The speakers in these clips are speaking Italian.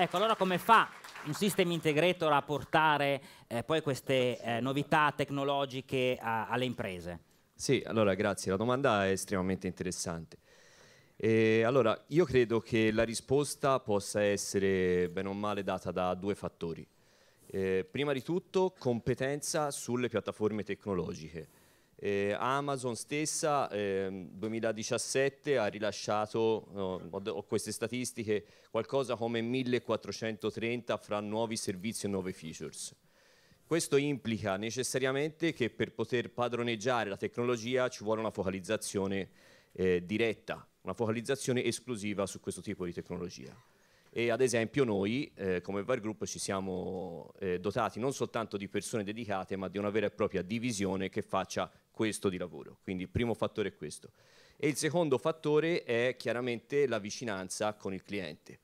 Ecco, allora come fa un system integrator a portare eh, poi queste eh, novità tecnologiche a, alle imprese? Sì, allora grazie, la domanda è estremamente interessante. E allora, io credo che la risposta possa essere bene o male data da due fattori. Eh, prima di tutto competenza sulle piattaforme tecnologiche. Eh, Amazon stessa eh, 2017 ha rilasciato, no, ho, queste statistiche, qualcosa come 1430 fra nuovi servizi e nuove features. Questo implica necessariamente che per poter padroneggiare la tecnologia ci vuole una focalizzazione eh, diretta, una focalizzazione esclusiva su questo tipo di tecnologia. E ad esempio noi eh, come VAR Group ci siamo eh, dotati non soltanto di persone dedicate ma di una vera e propria divisione che faccia questo di lavoro. Quindi il primo fattore è questo. E il secondo fattore è chiaramente la vicinanza con il cliente.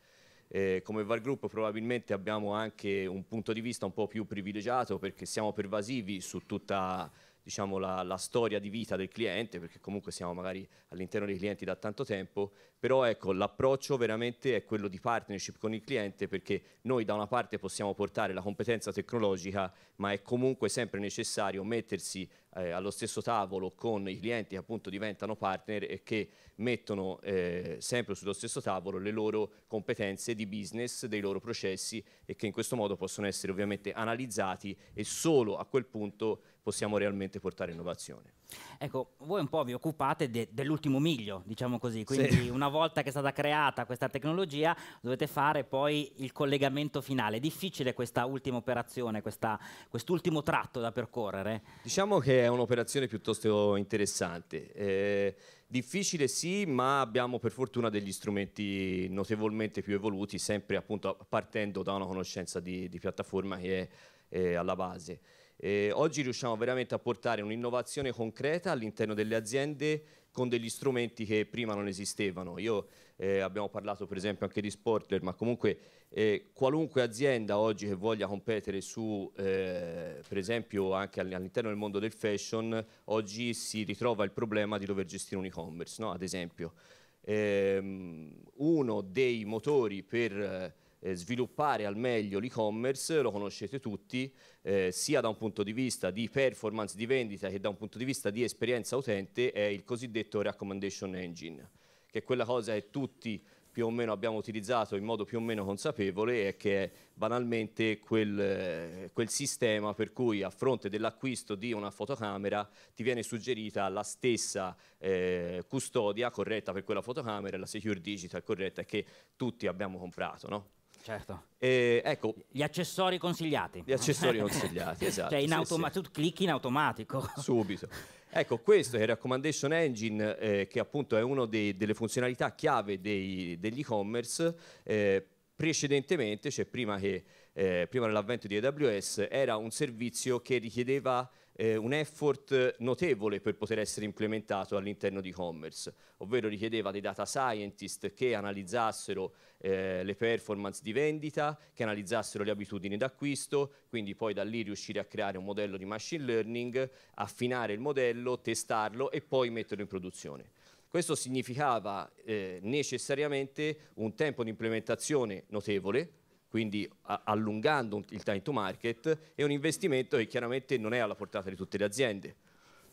Eh, come VAR Group probabilmente abbiamo anche un punto di vista un po' più privilegiato perché siamo pervasivi su tutta diciamo, la, la, storia di vita del cliente, perché comunque siamo magari all'interno dei clienti da tanto tempo, però ecco, l'approccio veramente è quello di partnership con il cliente, perché noi da una parte possiamo portare la competenza tecnologica, ma è comunque sempre necessario mettersi eh, allo stesso tavolo con i clienti che appunto diventano partner e che mettono eh, sempre sullo stesso tavolo le loro competenze di business, dei loro processi e che in questo modo possono essere ovviamente analizzati e solo a quel punto possiamo realmente portare innovazione. Ecco, voi un po' vi occupate de dell'ultimo miglio, diciamo così, quindi sì. una volta che è stata creata questa tecnologia dovete fare poi il collegamento finale. È difficile questa ultima operazione, quest'ultimo tratto da percorrere? Diciamo che è un'operazione piuttosto interessante. Eh, difficile sì, ma abbiamo per fortuna degli strumenti notevolmente più evoluti, sempre appunto partendo da una conoscenza di, di piattaforma che è eh, alla base. Eh, oggi riusciamo veramente a portare un'innovazione concreta all'interno delle aziende con degli strumenti che prima non esistevano. Io eh, abbiamo parlato per esempio anche di Sportler, ma comunque eh, qualunque azienda oggi che voglia competere su, eh, per esempio anche all'interno del mondo del fashion, oggi si ritrova il problema di dover gestire un e-commerce, no? ad esempio. Ehm, uno dei motori per sviluppare al meglio l'e-commerce, lo conoscete tutti, eh, sia da un punto di vista di performance di vendita che da un punto di vista di esperienza utente, è il cosiddetto recommendation engine, che è quella cosa che tutti più o meno abbiamo utilizzato in modo più o meno consapevole e che è banalmente quel, eh, quel sistema per cui a fronte dell'acquisto di una fotocamera ti viene suggerita la stessa eh, custodia corretta per quella fotocamera la secure digital corretta che tutti abbiamo comprato. No? Certo. Eh, ecco, gli accessori consigliati. Gli accessori consigliati, esatto. Cioè in sì, sì. tu clicchi in automatico. Subito. Ecco, questo è il Recommendation Engine, eh, che appunto è una delle funzionalità chiave dei, degli e-commerce. Eh, precedentemente, cioè prima, che, eh, prima dell'avvento di AWS, era un servizio che richiedeva eh, un effort notevole per poter essere implementato all'interno di e-commerce, ovvero richiedeva dei data scientist che analizzassero eh, le performance di vendita, che analizzassero le abitudini d'acquisto, quindi poi da lì riuscire a creare un modello di machine learning, affinare il modello, testarlo e poi metterlo in produzione. Questo significava eh, necessariamente un tempo di implementazione notevole, quindi allungando il time to market, è un investimento che chiaramente non è alla portata di tutte le aziende.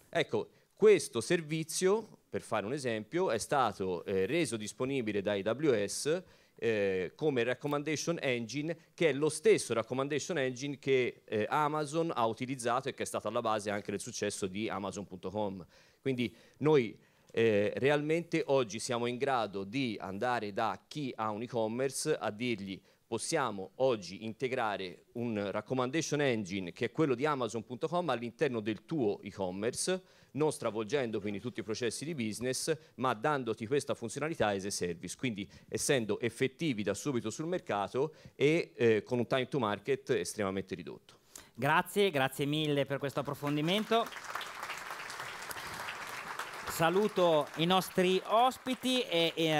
Ecco, questo servizio, per fare un esempio, è stato eh, reso disponibile da AWS eh, come recommendation engine, che è lo stesso recommendation engine che eh, Amazon ha utilizzato e che è stato alla base anche del successo di Amazon.com. Quindi noi eh, realmente oggi siamo in grado di andare da chi ha un e-commerce a dirgli possiamo oggi integrare un recommendation engine che è quello di Amazon.com all'interno del tuo e-commerce, non stravolgendo quindi tutti i processi di business, ma dandoti questa funzionalità as a service, quindi essendo effettivi da subito sul mercato e eh, con un time to market estremamente ridotto. Grazie, grazie mille per questo approfondimento. Saluto i nostri ospiti e, e